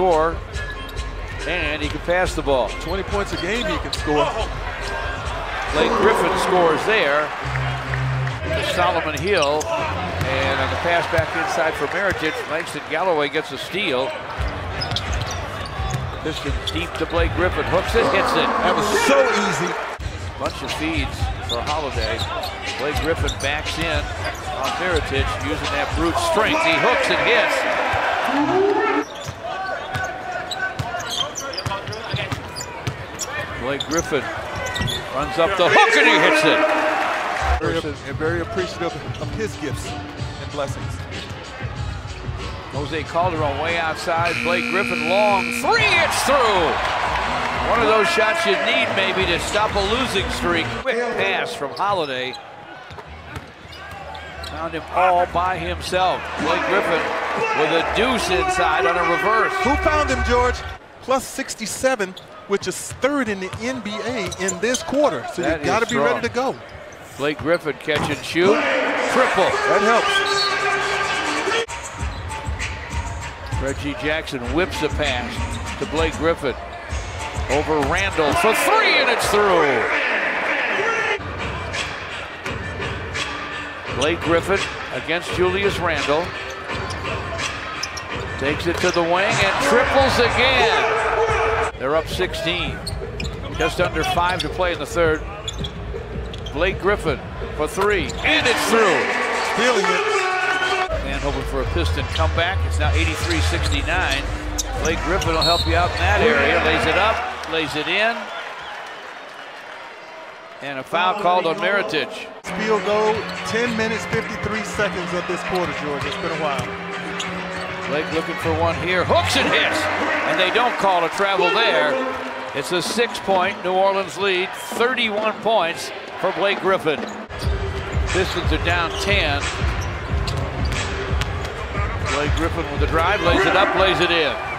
score, and he can pass the ball. 20 points a game he can score. Oh. Blake Griffin scores there. Solomon Hill. And on the pass back inside for Mirotic, Langston Galloway gets a steal. Pistons deep to Blake Griffin. Hooks it, hits it. That was so easy. Bunch of feeds for Holiday. Blake Griffin backs in on Mirotic using that brute strength. He hooks and hits. Blake Griffin runs up the hook and he hits it. Very, and very appreciative of his gifts and blessings. Jose Calderon way outside. Blake Griffin long three. It's through. One of those shots you need maybe to stop a losing streak. Quick pass from Holiday. Found him all by himself. Blake Griffin with a deuce inside on a reverse. Who found him, George? Plus 67, which is third in the NBA in this quarter. So That you got to be ready to go. Blake Griffin catch and shoot. Triple. That helps. Reggie Jackson whips a pass to Blake Griffin. Over Randle for three, and it's through. Blake Griffin against Julius Randle. Takes it to the wing and triples again. They're up 16. Just under five to play in the third. Blake Griffin for three, and it's through. Feeling it. Man hoping for a Piston comeback. It's now 83-69. Blake Griffin will help you out in that area. Lays it up, lays it in. And a foul called on Mirotic. Field goal, 10 minutes, 53 seconds of this quarter, George. It's been a while. Blake looking for one here. Hooks and hits. And they don't call a travel there. It's a six-point New Orleans lead. 31 points for Blake Griffin. Pistons are down 10. Blake Griffin with the drive, lays it up, lays it in.